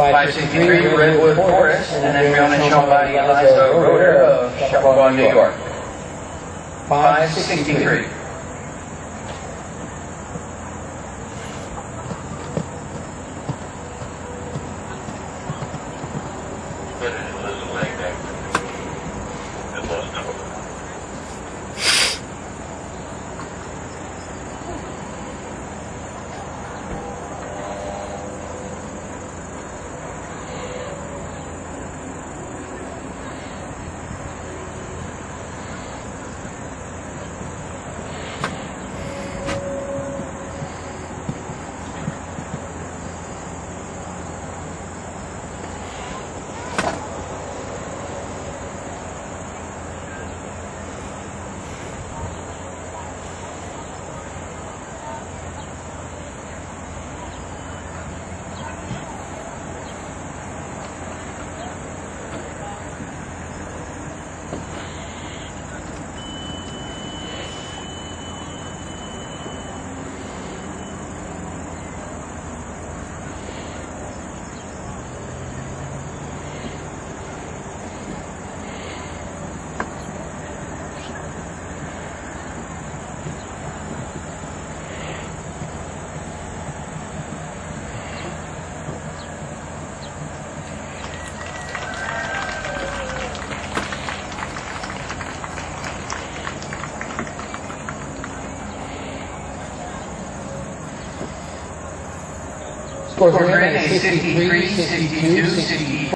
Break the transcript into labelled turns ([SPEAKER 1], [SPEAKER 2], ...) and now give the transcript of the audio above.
[SPEAKER 1] 563 Redwood Forest, and then Fiona shown by Eliza Roder of Chappaqua, New York. 563.
[SPEAKER 2] Scores remain at 63, 62, 64.